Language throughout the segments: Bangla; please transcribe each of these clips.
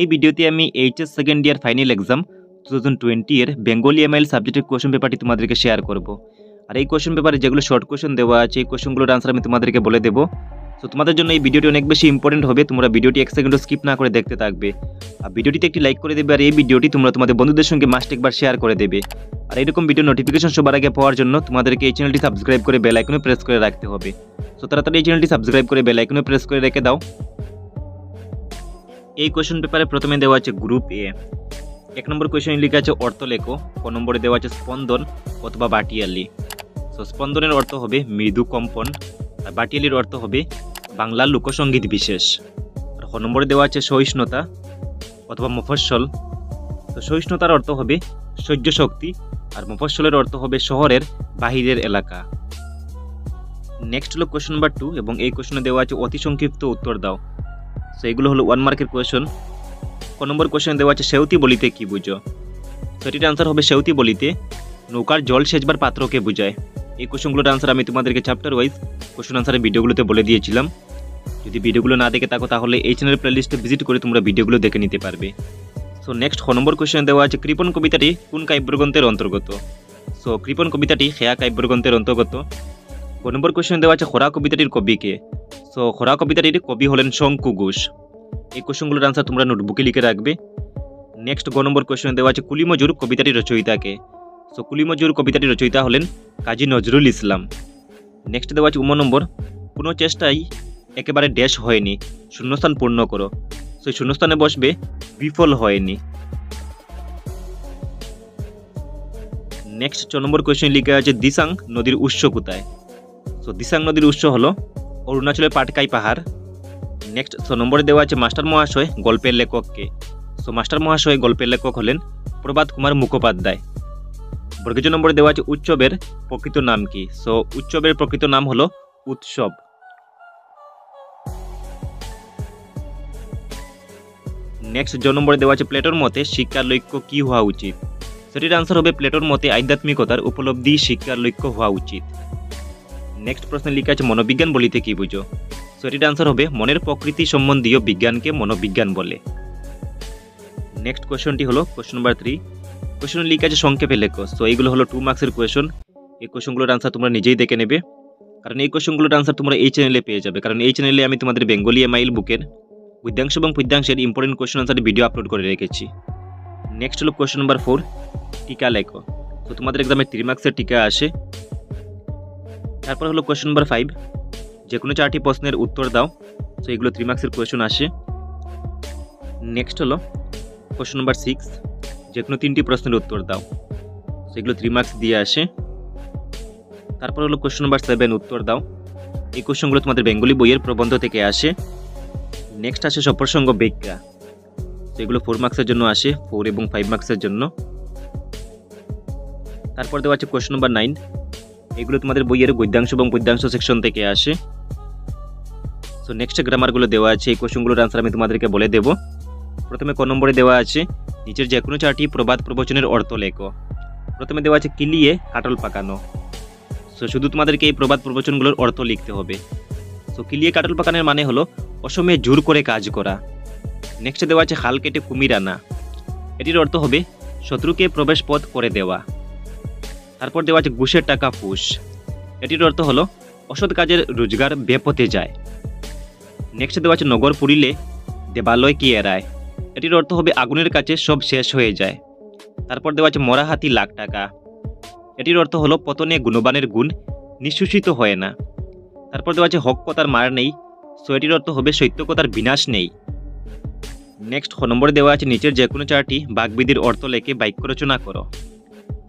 এই ভিডিওতে আমি HS second year final exam two thousand twenty এর বেঙ্গলি এমআইএল সাবজেক্টের কোশ্চেন পেপারটি তোমাদেরকে শেয়ার করব। আর এই কোশ্চেন পেপারে যেগুলো শর্ট কোশ্চেন দেওয়া আছে, এই কোশ্চেনগুলোর আনসার আমি তোমাদেরকে বলে দেবো। তো তোমাদের জন্য এই ভিডিওটি অনেক বেশি ইম্পর্টেন্ট হবে, তোমরা ভিডিওটি এক সেকেন্ডও স্কিপ না করে দেখতে থাকবে। আর ভিডিওটিতে একটি লাইক করে দেবে, আর এই ভিডিওটি তোমরা তোমাদের বন্ধুদের সঙ্গে মাস্ট একবার শেয়ার করে দেবে। আর এরকম ভিডিও নোটিফিকেশন সবার আগে পাওয়ার জন্য তোমাদেরকে এই চ্যানেলটি সাবস্ক্রাইব করে বেল আইকনে প্রেস করে রাখতে হবে। সো তাড়াতাড়ি এই চ্যানেলটি সাবস্ক্রাইব করে বেল আইকনে প্রেস করে রেখে দাও। এই কোশ্চেন পেপারে প্রথমে দেওয়া আছে গ্রুপ এ এক নম্বর কোয়েশন লিখা আছে অর্থ লেখো, ক নম্বরে দেওয়া আছে স্পন্দন অথবা বাটিয়ালি। সো স্পন্দনের অর্থ হবে মৃদু কম্পন, আর বাটিয়ালির অর্থ হবে বাংলার লোকসঙ্গীত বিশেষ। আর খ নম্বরে দেওয়া আছে সহিষ্ণুতা অথবা মফস্বল। তো সহিষ্ণুতার অর্থ হবে সহ্য শক্তি, আর মফস্বলের অর্থ হবে শহরের বাহিরের এলাকা। নেক্সট হলো কোয়েশন নাম্বার টু এবং এই কোয়েশনে দেওয়া আছে অতি সংক্ষিপ্ত উত্তর দাও। সো এগুলো হলো ওয়ান মার্কের কোয়েশন ক নম্বর কোয়েশনে দেওয়া আছে, সেউতি বলিতে কি বুঝো? তো এটির আনসার হবে, সেউতি বলিতে নৌকার জল সেচবার পাত্রকে বোঝায়। এই কোয়েশনগুলোর আনসার আমি তোমাদেরকে চ্যাপ্টার ওয়াইজ কোয়েশন আনসারের ভিডিওগুলোতে বলে দিয়েছিলাম। যদি ভিডিওগুলো না দেখে থাকো, তাহলে এই চ্যানেল প্লেলিস্টে ভিজিট করে তোমরা ভিডিওগুলো দেখে নিতে পারবে। সো নেক্সট ছ নম্বর কোয়েশনে দেওয়া আছে কৃপন কবিতাটি কোন কাব্যগ্রন্থের অন্তর্গত? সো কৃপন কবিতাটি খেয়া কাব্যগ্রন্থের অন্তর্গত। ক নম্বর কোয়েশন দেওয়া আছে খরা কবিতাটির কবিকে সো খরা কবিতাটির কবি হলেন শঙ্কু ঘোষ এই কোয়েশনগুলোর আনসার তোমরা নোটবুকে লিখে রাখবে নেক্সট গ নম্বর কোয়েশন দেওয়া আছে কুলিমজুর কবিতাটির রচয়িতাকে সো কুলিমজুর কবিতাটির রচয়িতা হলেন কাজী নজরুল ইসলাম নেক্সট দেওয়া আছে উম নম্বর কোনো চেষ্টাই একেবারে ড্যাশ হয়নি শূন্যস্থান পূর্ণ করো সেই শূন্যস্থানে বসবে বিফল হয়নি নেক্সট ছ নম্বর কোয়েশ্চেন লিখা আছে দিসাং নদীর উৎস কোথায় সো দিসাং নদীর উৎস হলো অরুণাচলের পাটকাই পাহাড়। নেক্সট ছ নম্বরে দেওয়া আছে মাস্টার মহাশয়, গল্পের লেখককে। সো মাস্টার মহাশয়, গল্পের লেখক হলেন প্রভাত কুমার মুখোপাধ্যায়। বর্গজ নম্বরে দেওয়া আছে উৎসবের প্রকৃত নাম কি? সো উৎসবের প্রকৃত নাম হলো উৎসব। নেক্সট জ নম্বরে দেওয়া আছে প্লেটোর মতে শিক্ষার লক্ষ্য কি হওয়া উচিত? সেটির আনসার হবে প্লেটোর মতে আধ্যাত্মিকতার উপলব্ধি শিক্ষার লক্ষ্য হওয়া উচিত। নেক্সট প্রশ্নে লেখা আছে, মনোবিজ্ঞান বলিতে কি বুঝো? সেটির আনসার হবে, মনের প্রকৃতি সম্বন্ধীয় বিজ্ঞানকে মনোবিজ্ঞান বলে। নেক্সট কোয়েশনটি হলো কোয়েশন নাম্বার থ্রি কোয়েশন লিখা আছে, সংক্ষেপে লেখো। সো এইগুলো হলো টু মার্কসের কোয়েশন এই কোয়েশনগুলোর আনসার তোমরা নিজেই দেখে নেবে। কারণ এই কোয়েশনগুলোর আনসার তোমরা এই চ্যানেলে পেয়ে যাবে। কারণ এই চ্যানেলে আমি তোমাদের বেঙ্গলি এমাইল বুকের বুদ্ধাংশ এবং পদ্যাংশের important question answer video upload করে রেখেছি। নেক্সট হলো কোয়েশন নাম্বার ফোর টিকা লেখো। তো তোমাদের এক্সামে থ্রি মার্কসের টিকা আসে। তারপর হলো কোয়েশন নাম্বার ফাইভ যে কোনো চারটি প্রশ্নের উত্তর দাও। তো এগুলো থ্রি মার্কসের কোয়েশন আসে। নেক্সট হলো কোয়েশন নাম্বার সিক্স যে কোনো তিনটি প্রশ্নের উত্তর দাও। সেগুলো থ্রি মার্কস দিয়ে আসে। তারপর হলো কোয়েশন নাম্বার সেভেন উত্তর দাও। এই কোয়েশনগুলো তোমাদের বেঙ্গলি বইয়ের প্রবন্ধ থেকে আসে। নেক্সট আসে সপ্রসঙ্গ বেজ্ঞা তো এগুলো ফোর মার্কসের জন্য আসে ফোর এবং ফাইভ মার্কসের জন্য। তারপর দেওয়া আছে কোয়েশন নাম্বার নাইন এগুলো তোমাদের বইয়ের গদ্যাংশ এবং পদ্যাংশ সেকশন থেকে আসে। সো নেক্সট গ্রামারগুলো দেওয়া আছে, এই কোয়েশনগুলোর আনসার আমি তোমাদেরকে বলে দেব। প্রথমে ক নম্বরে দেওয়া আছে, নিচের যে কোনো চারটি প্রবাদ প্রবচনের অর্থ লেখো। প্রথমে দেওয়া আছে, কিলিয়ে কাটল পাকানো। সো শুধু তোমাদেরকে এই প্রবাদ প্রবচনগুলোর অর্থ লিখতে হবে। সো কিলিয়ে কাটল পাকানোর মানে হলো, অসমে জোর করে কাজ করা। নেক্সট দেওয়া আছে, হাল কেটে কুমির আনা। এটির অর্থ হবে, শত্রুকে প্রবেশ পথ করে দেওয়া। তারপর দেওয়া আছে ঘুষের টাকা ফুস। এটির অর্থ হলো, অসৎ কাজের রোজগার বেপথে যায়। নেক্সট দেওয়া আছে নগর পুরিলে দেবালয় কি এড়ায়। এটির অর্থ হবে আগুনের কাছে সব শেষ হয়ে যায়। তারপর দেওয়া আছে মরা হাতি লাখ টাকা। এটির অর্থ হলো, পতনে গুণবানের গুণ নিঃশুষিত হয় না। তারপর দেওয়া আছে হক কথার মার নেই, সো এটির অর্থ হবে সত্যকতার বিনাশ নেই। নেক্সট নম্বরে দেওয়া আছে নিচের যে কোনো চারটি বাগবিধির অর্থ লেখে বাক্য রচনা করো।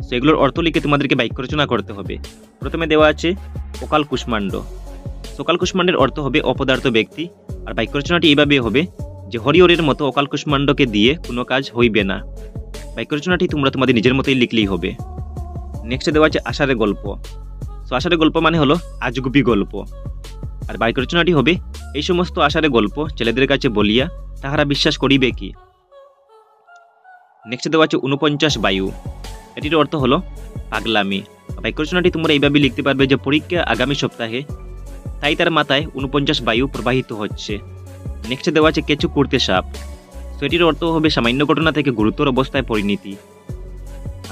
সো এগুলোর অর্থ লিখে তোমাদেরকে বাক্য রচনা করতে হবে। প্রথমে দেওয়া আছে অকাল কুষ্মাণ্ড। সকাল কুষ্মাণ্ডের অর্থ হবে অপদার্থ ব্যক্তি, আর বাক্য রচনাটি এইভাবে হবে যে হরিহরের মতো অকাল কুষ্মাণ্ডকে দিয়ে কোনো কাজ হইবে না। বাক্য রচনাটি তোমরা তোমাদের নিজের মতোই লিখলেই হবে। নেক্সটে দেওয়া আছে আষাঢ়ের গল্প। সো আষাঢ়ের গল্প মানে হলো আজগুবি গল্প। আর বাক্য রচনাটি হবে এই সমস্ত আষাঢ়ের গল্প ছেলেদের কাছে বলিয়া তাহারা বিশ্বাস করিবে কি? নেক্সট দেওয়া আছে উনপঞ্চাশ বায়ু। এটির অর্থ হলো পাগলামি। বাক্য রচনাটি তোমরা এইভাবে লিখতে পারবে যে পরীক্ষা আগামী সপ্তাহে, তাই তার মাথায় উনপঞ্চাশ বায়ু প্রবাহিত হচ্ছে। নেক্সট দেওয়া আছে কেঁচু করতে সাপ। তো এটির অর্থ হবে সামান্য ঘটনা থেকে গুরুতর অবস্থায় পরিণতি।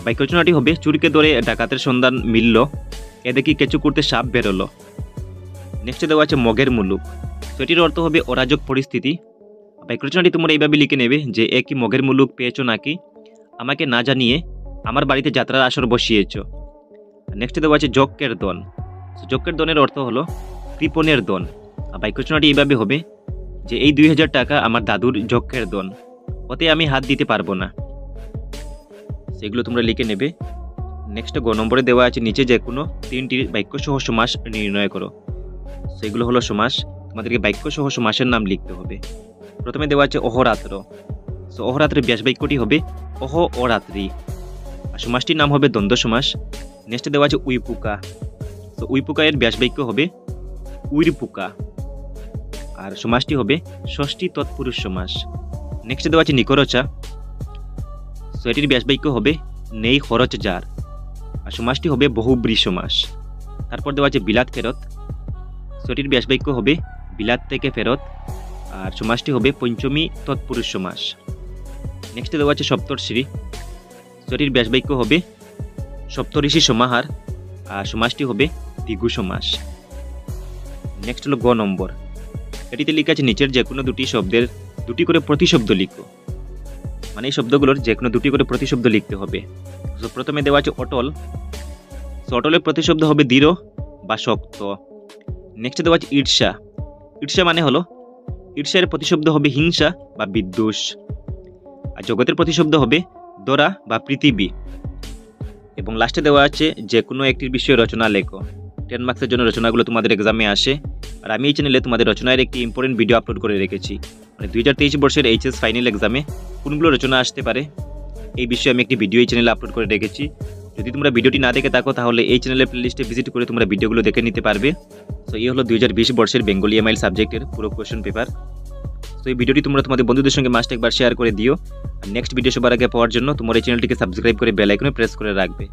বাক্য রচনাটি হবে, চুরিকে ধরে ডাকাতের সন্ধান মিলল, এ দেখি কেঁচু করতে সাপ বেরোলো। নেক্সটে দেওয়া আছে মগের মুলুক। তো এটির অর্থ হবে অরাজক পরিস্থিতি। বাক্য রচনাটি তোমরা এইভাবে লিখে নেবে যে, এ কি মগের মুলুক পেয়েছ নাকি? আমাকে না জানিয়ে আমার বাড়িতে যাত্রার আসর বসিয়েছ। নেক্সটে দেওয়া আছে যজ্ঞের দন। যজ্ঞের দনের অর্থ হলো কৃপণের দন। আর বাক্য রচনাটি এইভাবে হবে যে এই দুই হাজার টাকা আমার দাদুর যজ্ঞের দন। ওতে আমি হাত দিতে পারব না। সেগুলো তোমরা লিখে নেবে। নেক্সট গ নম্বরে দেওয়া আছে, নিচে যে কোনো তিনটি বাক্য সহ সমাস নির্ণয় করো। সেগুলো হলো সমাস, তোমাদেরকে বাক্য সহ সমাসের নাম লিখতে হবে। প্রথমে দেওয়া আছে অহরাত্র। সো অহরাত্রের ব্যাস বাক্যটি হবে অহ ও রাত্রি আর সমাসটির নাম হবে দ্বন্দ্ব সমাস নেক্সটে দেওয়া আছে উইপুকা। তো উইপুকা এর ব্যাস বাক্য হবে উইরপুকা। আর সমাসটি হবে ষষ্ঠী তৎপুরুষ সমাস নেক্সটে দেওয়া আছে নিকরচা। সো এটির ব্যাস বাক্য হবে নেই খরচ যার। আর সমাসটি হবে বহুব্রী সমাস তারপর দেওয়া আছে বিলাত ফেরত। সো এটির ব্যাস বাক্য হবে বিলাত থেকে ফেরত। আর সমাসটি হবে পঞ্চমী তৎপুরুষ সমাস নেক্সটে দেওয়া আছে সপ্তর্ষি। সো এটির ব্যাস বাক্য হবে সপ্তঋষি সমাহার, আর সমাসটি হবে দ্বিগু সমাস। নেক্সট হলো গ নম্বর। এটিতে লেখা আছে, নিচের যে কোনো দুটি শব্দের দুটি করে প্রতিশব্দ লিখো। মানে এই শব্দগুলোর যে কোনো দুটি করে প্রতিশব্দ লিখতে হবে। প্রথমে দেওয়া আছে অটল। তো অটলের প্রতিশব্দ হবে দৃঢ় বা শক্ত। নেক্সট দেওয়া আছে ঈর্ষা। ঈর্ষা মানে হলো, ঈর্ষার প্রতিশব্দ হবে হিংসা বা বিদ্বেষ। আর জগতের প্রতিশব্দ হবে দরা বা পৃথিবী। এবং লাস্টে দেওয়া আছে যে কোনো একটির বিষয়ে রচনা লেখো। টেন মার্কসের জন্য রচনাগুলো তোমাদের এক্সামে আসে। আর আমি এই চ্যানেলে তোমাদের রচনার একটি ইম্পর্টেন্ট ভিডিও আপলোড করে রেখেছি। মানে দুই হাজার তেইশ বর্ষের এইচএস ফাইনাল এক্সামে কোনগুলো রচনা আসতে পারে, এই বিষয়ে আমি একটি ভিডিও এই চ্যানেলে আপলোড করে রেখেছি। যদি তোমরা ভিডিওটি না দেখে থাকো, তাহলে এই চ্যানেলের প্লেলিস্টে ভিজিট করে তোমরা ভিডিওগুলো দেখে নিতে পারবে। তো এই হলো দুই হাজার বিশ বর্ষের বেঙ্গলি এমআইল সাবজেক্টের পুরো কোয়েশন পেপার তো এই ভিডিওটি তোমরা তোমাদের বন্ধুদের সঙ্গে মাস্ট একবার শেয়ার করে দিও। আর নেক্সট ভিডিও সবার আগে পাওয়ার জন্য তোমার এই চ্যানেলটিকে সাবস্ক্রাইব করে বেল আইকনে প্রেস করে রাখবে।